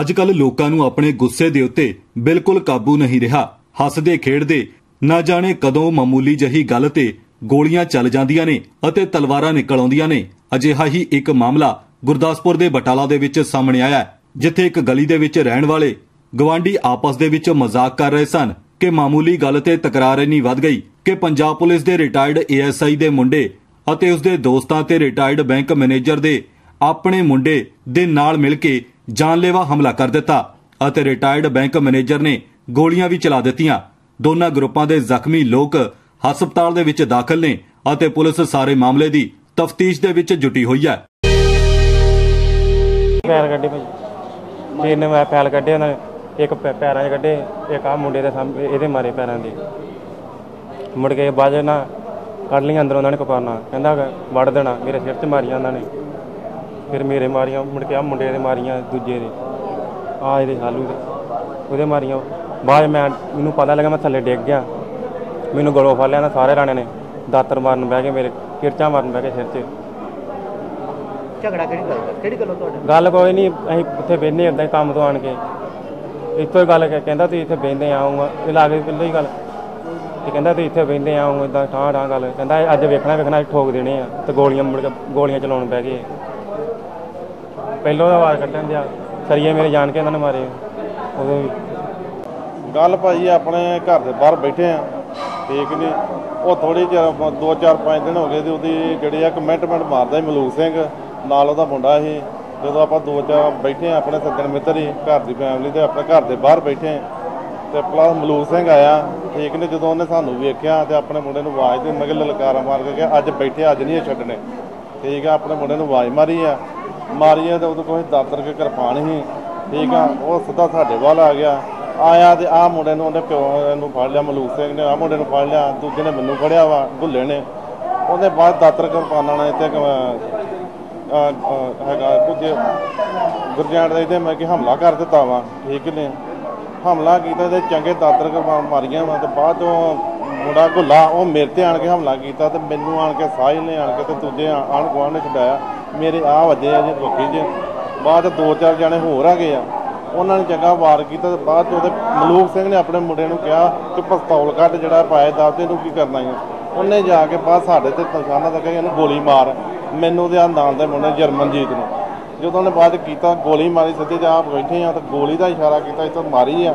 ਅੱਜ ਕੱਲ ਲੋਕਾਂ ਨੂੰ ਆਪਣੇ ਗੁੱਸੇ ਦੇ ਉੱਤੇ ਬਿਲਕੁਲ ਕਾਬੂ ਨਹੀਂ ਰਿਹਾ। ਹੱਸਦੇ, ਖੇਡਦੇ, ਨਾ ਜਾਣੇ ਕਦੋਂ ਮਾਮੂਲੀ ਜਹੀ ਗੱਲ ਤੇ ਗੋਲੀਆਂ ਚੱਲ ਜਾਂਦੀਆਂ ਨੇ ਅਤੇ ਤਲਵਾਰਾਂ ਨਿਕਲ ਆਉਂਦੀਆਂ ਨੇ। ਅਜਿਹਾ ਹੀ ਇੱਕ ਮਾਮਲਾ ਗੁਰਦਾਸਪੁਰ ਦੇ ਬਟਾਲਾ ਦੇ ਵਿੱਚ ਸਾਹਮਣੇ ਆਇਆ ਜਿੱਥੇ ਇੱਕ ਗਲੀ ਦੇ ਵਿੱਚ ਰਹਿਣ ਵਾਲੇ ਗਵਾਂਢੀ ਆਪਸ ਦੇ ਵਿੱਚ ਮਜ਼ਾਕ ਕਰ ਰਹੇ ਸਨ ਕਿ ਮਾਮੂਲੀ ਗੱਲ ਤੇ ਤਕਰਾਰ ਇੰਨੀ ਵੱਧ ਗਈ ਕਿ ਪੰਜਾਬ ਪੁਲਿਸ ਦੇ ਰਿਟਾਇਰਡ ਏਐਸਆਈ ਦੇ ਮੁੰਡੇ ਅਤੇ ਉਸਦੇ ਦੋਸਤਾਂ ਤੇ ਰਿਟਾਇਰਡ ਬੈਂਕ ਮੈਨੇਜਰ ਦੇ ਆਪਣੇ ਮੁੰਡੇ ਦੇ ਨਾਲ ਮਿਲ ਕੇ ਜਾਨਲੇਵਾ ਹਮਲਾ ਕਰ ਦਿੱਤਾ ਅਤੇ ਰਿਟਾਇਰਡ ਬੈਂਕ ਮੈਨੇਜਰ ਨੇ ਗੋਲੀਆਂ ਵੀ ਚਲਾ ਦਿੱਤੀਆਂ। ਦੋਨਾਂ ਗਰੁੱਪਾਂ ਦੇ ਜ਼ਖਮੀ ਲੋਕ ਹਸਪਤਾਲ ਦੇ ਵਿੱਚ ਦਾਖਲ ਨੇ ਅਤੇ ਪੁਲਿਸ ਸਾਰੇ ਮਾਮਲੇ ਦੀ ਤਫਤੀਸ਼ ਦੇ ਵਿੱਚ ਜੁਟੀ ਹੋਈ ਹੈ। ਪੈਰ ਕੱਢੇ ਭਾਜੀ ਤਿੰਨ ਮੈਂ ਪੈਰ ਕੱਢੇ ਉਹਨਾਂ ਨੇ ਇੱਕ ਪੈ- ਪੈਰਾਂ 'ਚ ਕੱਢੇ, ਇੱਕ ਆ ਮੁੰਡੇ ਦੇ ਸਾਹਮਣੇ ਇਹਦੇ ਮਾਰੇ ਪੈਰਾਂ ਦੇ। ਮੁੜ ਕੇ ਬਾਅਦ 'ਚ ਨਾ ਕੱਢ ਲਈ ਅੰਦਰੋਂ ਉਹਨਾਂ ਨੇ ਕਪਾਨਾ। ਕਹਿੰਦਾ ਕਿ ਵੜ ਦੇਣਾ, ਮੇਰੇ ਸਿਰ 'ਚ ਮਾਰੀਆਂ ਉਹਨਾਂ ਨੇ। ਫਿਰ ਮੇਰੇ ਮਾਰੀਆਂ ਮੁੜ ਕੇ ਆ ਮੁੰਡੇ ਦੇ ਮਾਰੀਆਂ ਦੂਜੇ ਦੇ। ਆ ਇਹਦੇ ਹਾਲੂ ਦੇ ਉਹਦੇ ਮਾਰੀਆਂ। ਬਾਅਦ 'ਚ ਮੈਂ ਮੈਨੂੰ ਪਤਾ ਲੱਗਾ ਮੈਂ ਥੱਲੇ ਡਿੱਗ ਗਿਆ। ਮੈਨੂੰ ਗਲੋਂ ਫੜ ਲਿਆ ਨਾ ਸਾਰੇ ਰਾਣੇ ਨੇ। ਦਾਤਰ ਮਾਰਨ ਬਹਿ ਗਏ ਮੇਰੇ ਕਿਰਚਾਂ ਮਾਰਨ ਬਹਿ ਗਏ ਸਿਰ 'ਚ। ਝਗੜਾ ਕਿਹੜੀ ਗੱਲ ਦਾ? ਕਿਹੜੀ ਗੱਲੋਂ ਤੁਹਾਡਾ ਗੱਲ ਕੋਈ ਨਹੀਂ ਅਸੀਂ ਉੱਥੇ ਬਹਿੰਦੇ ਏਦਾਂ ਹੀ ਕੰਮ ਤੋਂ ਆਣ ਕੇ। ਇੱਥੋਂ ਹੀ ਗੱਲ ਕ- ਕਹਿੰਦਾ ਤੁਸੀਂ ਇੱਥੇ ਬਹਿੰਦੇ ਆਉਂਗਾ ਇਹ ਲਾ ਕੇ ਪਹਿਲਾਂ ਹੀ ਗੱਲ। ਤੇ ਕਹਿੰਦਾ ਤੁਸੀਂ ਇੱਥੇ ਬਹਿੰਦੇ ਆਉਂਗਾ ਇਦਾਂ ਠਾਂ ਠਾਂ ਗੱਲ। ਕਹਿੰਦਾ ਅੱਜ ਵੇਖਣਾ ਵੇਖਣਾ ਅਸੀਂ ਠੋਕ ਦੇਣੇ ਆ। ਤੇ ਗੋਲੀਆਂ ਮੁੜ ਕੇ ਗੋਲੀਆਂ ਚਲਾਉਣ ਬਹਿ ਗਏ। ਪਹਿਲੋਂ ਦਾ ਆਵਾਜ਼ ਕੱਢਣ ਦਿਆ। ਸਰੀਏ ਮੇਰੇ ਜਾਣ ਕੇ ਇਹਨਾਂ ਨੇ ਮਾਰੇ। ਉਦੋਂ ਵੀ। ਗੱਲ ਭਾਜੀ ਆਪਣੇ ਘਰ ਦੇ ਬਾਹਰ ਬੈਠੇ ਆ। ਠੀਕ ਨਹੀਂ ਉਹ ਥੋੜੀ ਚਿਰ, ਦੋ ਚਾਰ ਪੰਜ ਦਿਨ ਹੋ ਗਏ ਤੇ ਉਹਦੀ ਜਿਹੜੀ ਆ ਕਮੈਂਟਮੈਂਟ ਮਾਰਦਾ ਸੀ ਮਲੂਕ ਸਿੰਘ। ਨਾਲ ਉਹਦਾ ਮੁੰਡਾ ਸੀ। ਜਦੋਂ ਆਪਾਂ ਦੋ ਚਾਰ ਬੈਠੇ ਆ ਆਪਣੇ ਸੱਜਣ ਮਿੱਤਰ ਹੀ, ਘਰ ਦੀ ਫੈਮਿਲੀ ਤੇ ਆਪਣੇ ਘਰ ਦੇ ਬਾਹਰ ਬੈਠੇ ਤੇ ਪਲੱਸ ਮਲੂਕ ਸਿੰਘ ਆਇਆ। ਠੀਕ ਨੇ, ਜਦੋਂ ਉਹਨੇ ਸਾਨੂੰ ਵੇਖਿਆ ਤੇ ਆਪਣੇ ਮੁੰਡੇ ਨੂੰ ਆਵਾਜ਼ ਦੇ ਮਗਰ ਲਲਕਾਰਾ ਮਾਰ ਕੇ ਕਿਹਾ, ਅੱਜ ਬੈਠੇ, ਅੱਜ ਨਹੀਂ ਇਹ ਛੱਡਣੇ। ਠੀਕ ਆ, ਆਪਣੇ ਮੁੰਡੇ ਨੂੰ ਆਵਾਜ਼ ਮਾਰੀ ਆ। ਮਾਰੀ ਆ ਤੇ ਉਦੋਂ ਕੋਈ ਦਾਤਰ ਕੇ ਕਿਰਪਾਨ ਸੀ। ਠੀਕ ਆ, ਉਹ ਸਿੱਧਾ ਸਾਡੇ ਵੱਲ ਆ ਗਿਆ। ਆਇਆ ਤੇ ਆ ਮੁੰਡੇ ਨੂੰ ਉਹਨੇ ਪਿਓ ਨੂੰ ਫੜ ਲਿਆ, ਮਲੂਕ ਸਿੰਘ ਨੇ ਆ ਮੁੰਡੇ ਨੂੰ ਫੜ ਲਿਆ, ਦੂਜੇ ਨੇ ਮੈਨੂੰ ਫੜਿਆ ਵਾ, ਗੁੱਲੇ ਨੇ। ਉਹਦੇ ਬਾਅਦ ਦਾਤਰ ਕਿਰਪਾਨਾਂ ਨਾਲ ਇੱਥੇ ਹੈਗਾ ਕੁਝ ਗੁਰਜੰਟ ਦੇ ਇੱਥੇ ਮੈਂ ਕਿ ਹਮਲਾ ਕਰ ਦਿੱਤਾ ਵਾ, ਠੀਕ ਨੇ। ਹਮਲਾ ਕੀਤਾ ਤੇ ਚੰਗੇ ਦਾਤਰ ਕਿਰਪਾਨ ਮਾਰੀਆਂ ਵਾ ਤੇ ਬਾਅਦ ਚੋਂ ਮੁੰਡਾ ਗੁੱਲਾ, ਉਹ ਮੇਰੇ ਤੇ ਆਣ ਕੇ ਹਮਲਾ ਕੀਤਾ ਤੇ ਮੈਨੂੰ ਆਣ ਕੇ ਸਾਹਿਲ ਨੇ ਆਣ ਕੇ ਤੇ ਦੂਜੇ ਆਣ ਆਂਢ ਗੁਆਂਢ ਨੇ ਛਡਾਇਆ। ਮੇਰੇ ਆ ਵੱਜੇ ਆ ਜੀ ਰੋਕੀ ਜੇ ਬਾਅਦ 'ਚ ਦੋ ਚਾਰ ਜਣੇ ਹੋਰ ਆ ਗਏ ਆ। ਉਹਨਾਂ ਨੇ ਚੰਗਾ ਵਾਰ ਕੀਤਾ ਤੇ ਬਾਅਦ 'ਚ ਉਹਦੇ ਮਲੂਕ ਸਿੰਘ ਨੇ ਆਪਣੇ ਮੁੰਡੇ ਨੂੰ ਕਿਹਾ ਕਿ ਪਿਸਤੌਲ ਕੱਢ ਜਿਹੜਾ ਪਾਏ ਦਾ ਤੇ ਇਹਨੂੰ ਕੀ ਕਰਨਾ ਹੈ ਉਹਨੇ ਜਾ ਕੇ ਬਾਅਦ ਸਾਡੇ ਤੇ ਨਿਸ਼ਾਨਾ ਤੱਕ ਇਹਨੂੰ ਗੋਲੀ ਮਾਰ। ਮੈਨੂੰ ਉਹਦੇ ਆ ਨਾਲ ਦੇ ਮੁੰਡੇ ਜਰਮਨਜੀਤ ਨੂੰ। ਜਦੋਂ ਉਹਨੇ ਬਾਅਦ ਕੀਤਾ, ਗੋਲੀ ਮਾਰੀ ਸਿੱਧੇ ਜਾ ਬੈਠੇ ਆ ਤਾਂ ਗੋਲੀ ਦਾ ਇਸ਼ਾਰਾ ਕੀਤਾ, ਇੱਥੋਂ ਮਾਰੀ ਆ।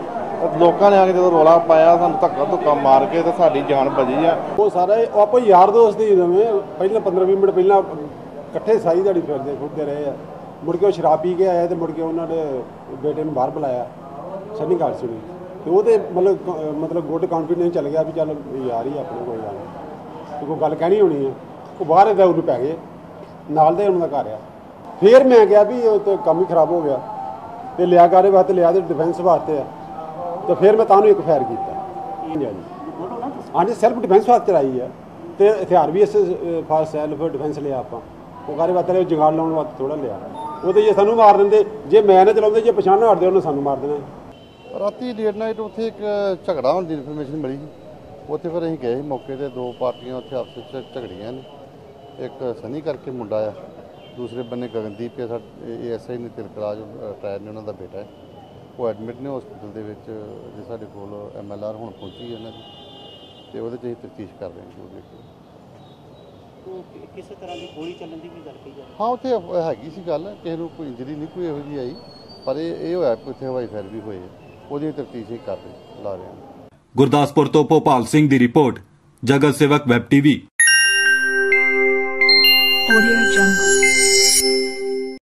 ਲੋਕਾਂ ਨੇ ਆ ਕੇ ਜਦੋਂ ਰੋਲਾ ਪਾਇਆ, ਸਾਨੂੰ ਧੱਕਾ ਧੁੱਕਾ ਮਾਰ ਕੇ ਤੇ ਸਾਡੀ ਜਾਨ ਬਚੀ ਆ। ਉਹ ਸਾਰਾ ਇਹ- ਆਪਾਂ ਯਾਰ ਦੋਸਤ ਹੀ ਨਵੇਂ ਪਹਿਲਾਂ 15 20 ਮਿੰਟ ਪਹਿਲਾਂ ਇਕੱਠੇ ਸਾਈ ਦਿਹਾੜੀ ਫਿਰਦੇ ਫਿਰਦੇ ਰਹੇ ਆ। ਮੁੜ ਕੇ ਉਹ ਸ਼ਰਾਬ ਪੀ ਕੇ ਆਇਆ ਤੇ ਮੁੜ ਕੇ ਉਹਨਾਂ ਦੇ ਬੇਟੇ ਨੂੰ ਬਾਹਰ ਬੁਲਾਇਆ ਸਨੀ ਘਰ ਸੀ ਤੇ ਉਹਦੇ ਮਤਲਬ ਕ- ਮਤਲਬ ਗੁੱਡ ਕੌਨਫੀਡੈਂਸ ਚੱਲ ਗਿਆ ਵੀ ਚੱਲ ਯਾਰ ਹੀ ਆਪਣੇ ਕੋਈ ਗੱਲ ਨਹੀਂ ਕੋਈ ਗੱਲ ਕਹਿਣੀ ਹੋਣੀ ਹੈ ਉਹ ਬਾਹਰ ਇਹਦਾ ਉਹਨੂੰ ਪੈ ਗਏ, ਨਾਲ ਦੇ ਉਹਨਾਂ ਦਾ ਘਰ ਆ। ਫੇਰ ਮੈਂ ਗਿਆ ਵੀ ਉਹ ਤੇ ਕੰਮ ਹੀ ਖਰਾਬ ਹੋ ਗਿਆ, ਤੇ ਲਿਆ ਕਰੇ ਵਾਸਤੇ ਲਿਆ ਤੇ ਡਿਫੈਂਸ ਵਾਸਤੇ ਆ। ਤੇ ਫਿਰ ਮੈਂ ਤੁਹਾਨੂੰ ਇੱਕ ਫਾਇਰ ਕੀਤਾ। ਹਾਂਜੀ ਹਾਂਜੀ ਸੈਲਫ ਡਿਫੈਂਸ ਵਾਸਤੇ ਚਲਾਈ ਆ। ਤੇ ਹਥਿਆਰ ਵੀ ਇਸ ਫਾਰ ਸੈਲਫ ਡਿਫੈਂਸ ਲਿਆ ਆਪਾਂ। ਉਹ ਕਾਰੇ ਵਾਸਤੇ ਜਗਾੜ ਲਾਉਣ ਵਾਸਤੇ ਥੋੜਾ ਲਿਆ। ਉਹ ਤੇ ਜੇ ਸਾਨੂੰ ਮਾਰ ਦਿੰਦੇ, ਜੇ ਮੈਂ ਨਾ ਚਲਾਉਂਦੇ, ਜੇ ਪਛਾਣ ਨਾ ਹਟਦੇ, ਉਹਨੇ ਸਾਨੂੰ ਮਾਰ ਦੇਣਾ। ਰਾਤੀ ਲੇਟ ਨਾਈਟ ਉੱਥੇ ਇੱਕ ਝਗੜਾ ਹੋਣ ਦੀ ਇਨਫੋਰਮੇਸ਼ਨ ਮਿਲੀ ਸੀ। ਉੱਥੇ ਫਿਰ ਅਸੀਂ ਗਏ ਸੀ ਮੌਕੇ ਤੇ, ਦੋ ਪਾਰਟੀਆਂ ਉੱਥੇ ਆਪਸ ਵਿੱਚ ਝਗੜੀਆਂ ਨੇ। ਇੱਕ ਸਨੀ ਕਰਕੇ ਮੁੰਡਾ ਆ, ਦੂਸਰੇ ਬੰਨੇ ਗਗਨਦੀਪ ਹੈ ਸਾਡਾ ਏਐਸਆਈ ਨੇ ਤਿਲਕਰਾਜ ਟਾਇਰ ਨੇ ਉਹਨਾਂ ਦਾ ਬੇਟਾ ਹੈ। ਉਹ ਐਡਮਿਟ ਨੇ ਹਸਪੀਟਲ ਦੇ ਵਿੱਚ, ਜੇ ਸਾਡੇ ਕੋਲ ਐਮਐਲਆਰ ਹੁਣ ਪਹੁੰਚੀ ਹੈ ਉਹਨਾਂ ਦੀ। ਤੇ ਉਹਦੇ 'ਚ ਅਸੀਂ ਤਫਤੀਸ਼ ਕਰ ਰਹੇ ਹਾਂ ਜੋ ਦੇਖੋ। ਉਹ ਕਿ- ਕਿਸੇ ਤਰ੍ਹਾਂ ਦੀ ਗੋਲੀ ਚੱਲਣ ਦੀ ਵੀ ਗੱਲ ਕਹੀ ਜਾ ਰਹੀ ਹਾਂ ਉੱਥੇ ਹੈਗੀ ਸੀ ਗੱਲ ਕਿਸੇ ਨੂੰ ਕੋਈ ਇੰਜਰੀ ਨਹੀਂ ਕੋਈ ਇਹੋ ਜਿਹੀ ਆਈ ਪਰ ਇਹ ਇਹ ਹੋਇਆ ਕਿ ਉੱਥੇ ਹਵਾਈ ਫਾਇਰ ਵੀ ਹੋਏ ਆ। ਉਹਦੀ ਤਫਤੀਸ਼ ਹੀ ਕਰ ਰਹੇ ਲਾ ਰਹੇ ਹਾਂ ਗੁਰਦਾਸਪੁਰ ਤੋਂ ਭੋਪਾਲ ਸਿੰਘ ਦੀ ਰਿਪੋਰਟ ਜਗਤ ਸੇਵਕ ਵੈਬ ਟੀਵੀ Audio Jungle.